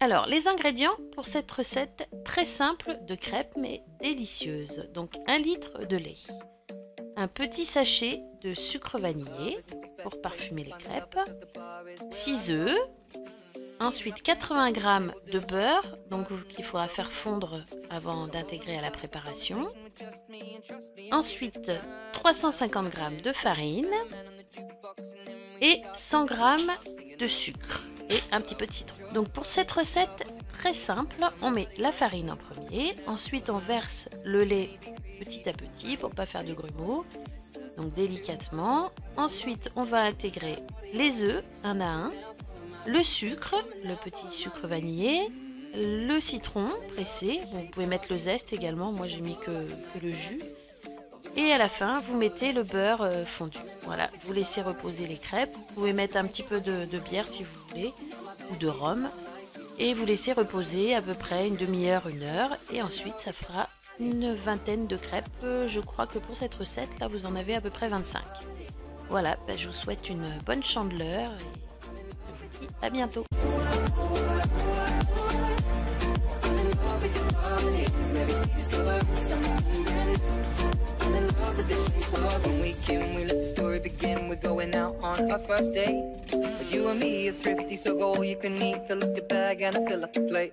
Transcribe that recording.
Alors, les ingrédients pour cette recette très simple de crêpes mais délicieuse. Donc, un litre de lait, un petit sachet de sucre vanillé pour parfumer les crêpes, 6 œufs, ensuite 80 g de beurre, qu'il faudra faire fondre avant d'intégrer à la préparation. Ensuite, 350 g de farine et 100 g de sucre et un petit peu de citron. Donc pour cette recette très simple, on met la farine en premier, ensuite on verse le lait petit à petit pour pas faire de grumeaux, donc délicatement. Ensuite on va intégrer les œufs un à un, le sucre, le petit sucre vanillé, le citron pressé, vous pouvez mettre le zeste également, moi j'ai mis que, le jus. Et à la fin, vous mettez le beurre euh, fondu. Voilà, vous laissez reposer les crêpes. Vous pouvez mettre un petit peu de, bière si vous voulez, ou de rhum. Et vous laissez reposer à peu près une demi-heure, une heure. Et ensuite, ça fera une vingtaine de crêpes. Euh, je crois que pour cette recette, là, vous en avez à peu près 25. Voilà, ben, je vous souhaite une bonne chandeleur à bientôt. When we can, we let the story begin. We're going out on our first date. You and me are thrifty, so go all you can eat. Fill up your bag and I fill up your plate.